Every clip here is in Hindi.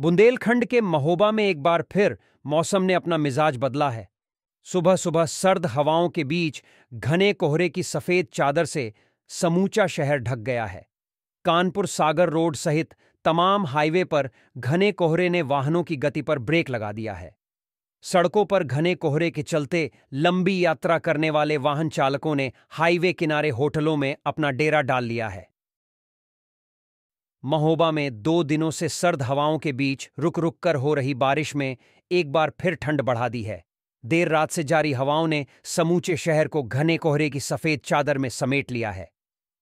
बुंदेलखंड के महोबा में एक बार फिर मौसम ने अपना मिजाज बदला है। सुबह सुबह सर्द हवाओं के बीच घने कोहरे की सफ़ेद चादर से समूचा शहर ढक गया है। कानपुर सागर रोड सहित तमाम हाईवे पर घने कोहरे ने वाहनों की गति पर ब्रेक लगा दिया है। सड़कों पर घने कोहरे के चलते लंबी यात्रा करने वाले वाहन चालकों ने हाईवे किनारे होटलों में अपना डेरा डाल लिया है। महोबा में दो दिनों से सर्द हवाओं के बीच रुक रुक कर हो रही बारिश में एक बार फिर ठंड बढ़ा दी है। देर रात से जारी हवाओं ने समूचे शहर को घने कोहरे की सफ़ेद चादर में समेट लिया है।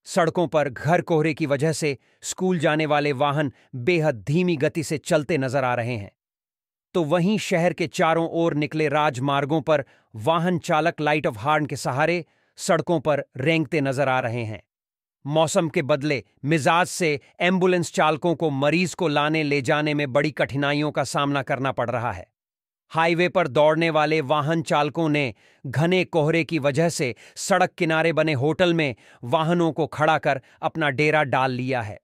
सड़कों पर घर कोहरे की वजह से स्कूल जाने वाले वाहन बेहद धीमी गति से चलते नज़र आ रहे हैं। तो वहीं शहर के चारों ओर निकले राजमार्गों पर वाहन चालक लाइट ऑफ़ हार्न के सहारे सड़कों पर रेंगते नज़र आ रहे हैं। मौसम के बदले मिजाज से एंबुलेंस चालकों को मरीज़ को लाने ले जाने में बड़ी कठिनाइयों का सामना करना पड़ रहा है। हाईवे पर दौड़ने वाले वाहन चालकों ने घने कोहरे की वजह से सड़क किनारे बने होटल में वाहनों को खड़ा कर अपना डेरा डाल लिया है।